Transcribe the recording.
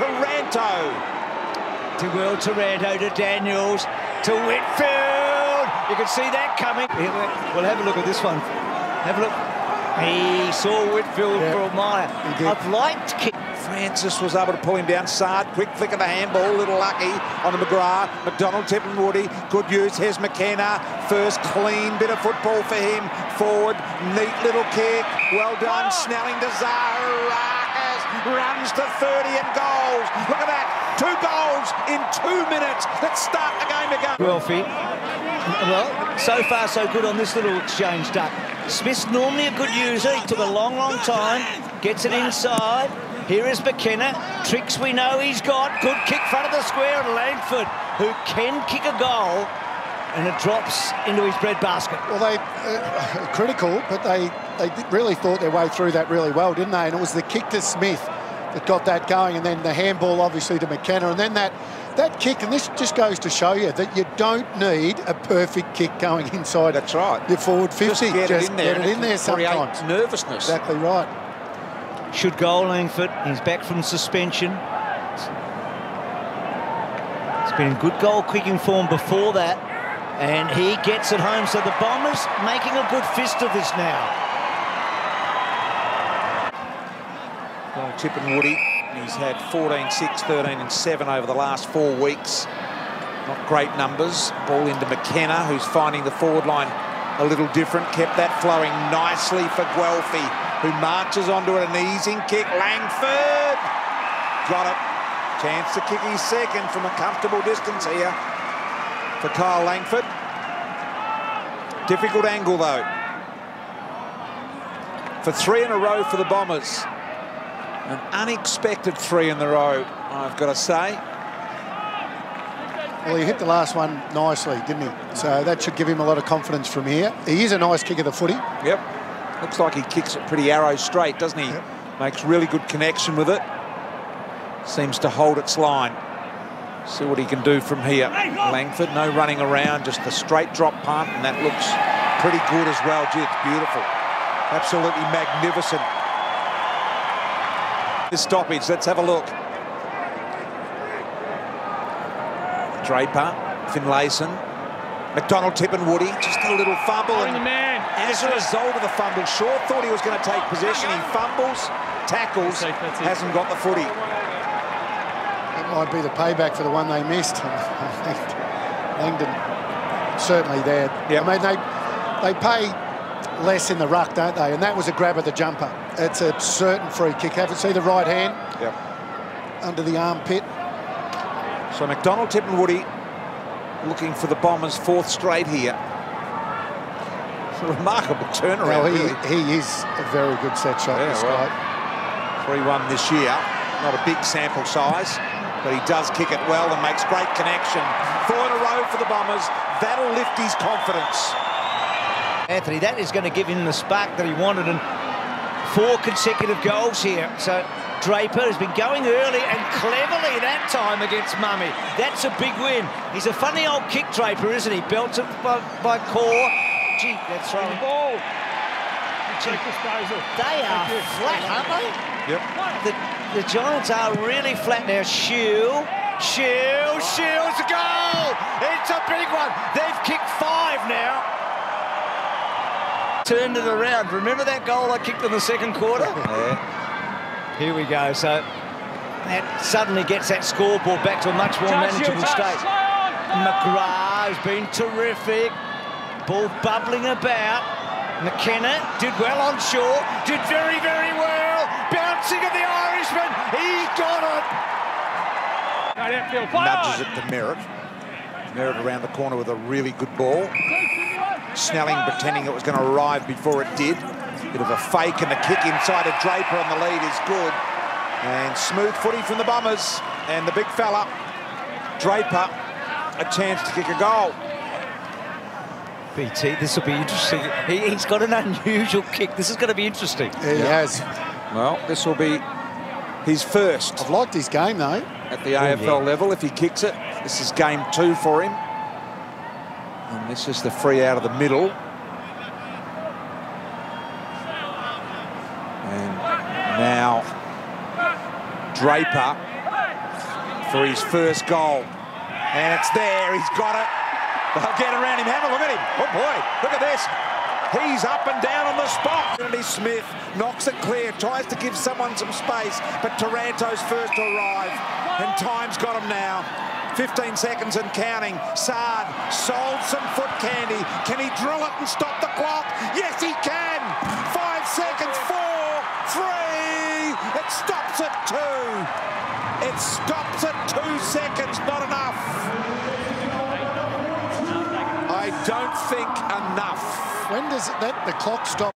Taranto. To Will Taranto, to Daniels, to Whitfield. You can see that coming. We'll have a look at this one. Have a look. He saw Whitfield yeah, for a mile. I've liked kick. Francis was able to pull him down. Saad, quick flick of the handball, little lucky on the McGrath. McDonald, Tipungwuti, good use. Here's McKenna. First clean bit of football for him. Forward, neat little kick. Well done. Ah. Snelling to Zaharakis. Runs to 30 and goals. Look at that. Two goals in two minutes. Let's start the game again. Guelfi. Well, so far so good on this little exchange, Duck. Smith's normally a good user. He took a long, long time. Gets it inside. Here is McKenna. Tricks we know he's got. Good kick front of the square. And Langford, who can kick a goal. And it drops into his bread basket. Well, they uh, critical, but they they really thought their way through that really well, didn't they? And it was the kick to Smith that got that going, and then the handball obviously to McKenna, and then that that kick, and this just goes to show you that you don't need a perfect kick going inside. That's right. Your forward 50. Just get just it in there. Get it in there sometimes. Nervousness. Exactly right. Should goal Langford. He's back from suspension. It's been in good goal kicking form before that. And he gets it home. So the Bombers making a good fist of this now. Uh, Tipungwuti. He's had 14, 6, 13 and 7 over the last four weeks. Not great numbers. Ball into McKenna, who's finding the forward line a little different. Kept that flowing nicely for Guelfi, who marches onto it. An easing kick. Langford got it. Chance to kick his second from a comfortable distance here for Kyle Langford. Difficult angle, though. For three in a row for the Bombers. An unexpected three in the row, I've got to say. Well, he hit the last one nicely, didn't he? So that should give him a lot of confidence from here. He is a nice kick of the footy. Yep. Looks like he kicks it pretty arrow straight, doesn't he? Yep. Makes really good connection with it. Seems to hold its line. See what he can do from here. Langford, no running around, just the straight drop punt, and that looks pretty good as well. Gee, it's beautiful. Absolutely magnificent. This stoppage, let's have a look. Draper, Finlayson, McDonald, Tipungwuti, just a little fumble. And as a result of the fumble, Shaw thought he was going to take possession. He fumbles, tackles, hasn't got the footy. It might be the payback for the one they missed. Langdon certainly there. Yep. I mean, they they pay less in the ruck, don't they? And that was a grab of the jumper. It's a certain free kick. Have you see the right hand? Yep. Under the armpit. So McDonald, Tipungwuti looking for the Bombers' fourth straight here. It's a remarkable turnaround, well, he, really. he is a very good set shot, yeah, this well, guy. 3-1 this year. Not a big sample size, but he does kick it well and makes great connection. Four in a row for the Bombers. That'll lift his confidence. Anthony, that is going to give him the spark that he wanted, and four consecutive goals here. So Draper has been going early and cleverly that time against Mummy. That's a big win. He's a funny old kick, Draper, isn't he? Belts it by, by core. Gee, that's right. The ball. Gee, they are flat, aren't they? Yep. The, the Giants are really flat now. Shiel, Shiel, Shield's a goal! It's a big one. They've kicked five now. Turned it around. Remember that goal I kicked in the second quarter? yeah. Here we go. So that suddenly gets that scoreboard back to a much more touch manageable you, state. McGrath has been terrific. Ball bubbling about. McKenna did well on Shaw. Did very, very well. Bouncing at the Irishman. He's got it. Nudges it to Merrett. Merrett around the corner with a really good ball. Snelling pretending it was going to arrive before it did. Bit of a fake and the kick inside of Draper on the lead is good. And smooth footy from the Bombers. And the big fella, Draper, a chance to kick a goal. BT, this will be interesting. He, has got an unusual kick. This is going to be interesting. He yeah. has. Well, this will be his first. I've liked his game, though. At the AFL oh, yeah. level, if he kicks it. This is game two for him. And this is the free out of the middle. And now, Draper for his first goal. And it's there, he's got it. They'll get around him, have a look at him. Oh boy, look at this. He's up and down on the spot. Andy Smith knocks it clear, tries to give someone some space, but Taranto's first to arrive. And time's got him now. 15 seconds and counting. Saad sold some foot candy. Can he drill it and stop the clock? Yes, he can. Five seconds, four, three. It stops at two. It stops at two seconds, not enough. I don't think enough. When does that the clock stop?